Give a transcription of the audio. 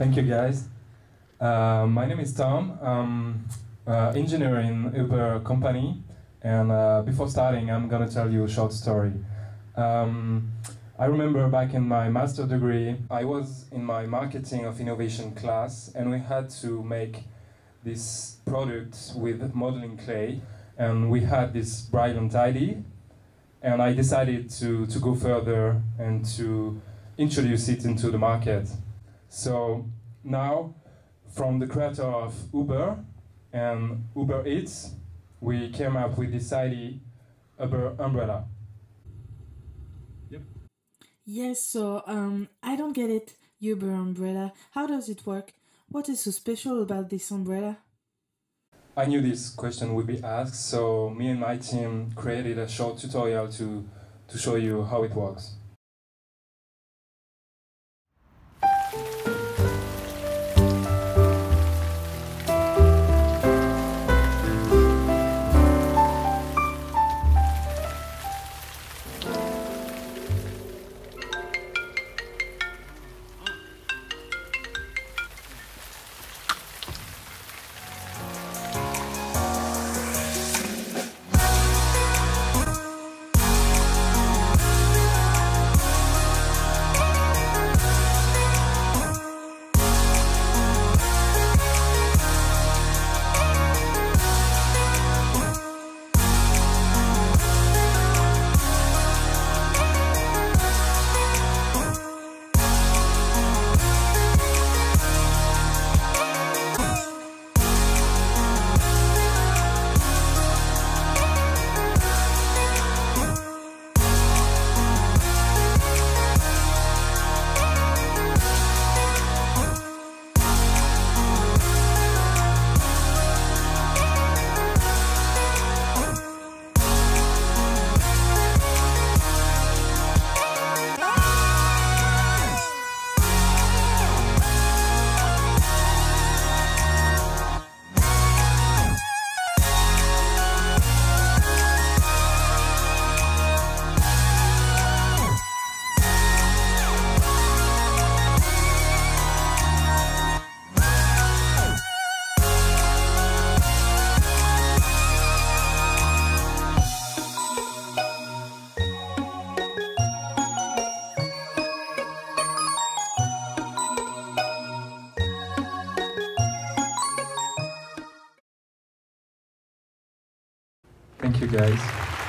Thank you, guys. Uh, my name is Tom. I'm uh, engineer in Uber company, and uh, before starting, I'm gonna tell you a short story. Um, I remember back in my master degree, I was in my marketing of innovation class, and we had to make this product with modeling clay, and we had this brilliant idea, and I decided to, to go further and to introduce it into the market. So now, from the creator of Uber and Uber Eats, we came up with this idea, Uber Umbrella. Yep. Yes, so um, I don't get it. Uber umbrella. How does it work? What is so special about this umbrella? I knew this question would be asked, so me and my team created a short tutorial to, to show you how it works. Thank you, guys.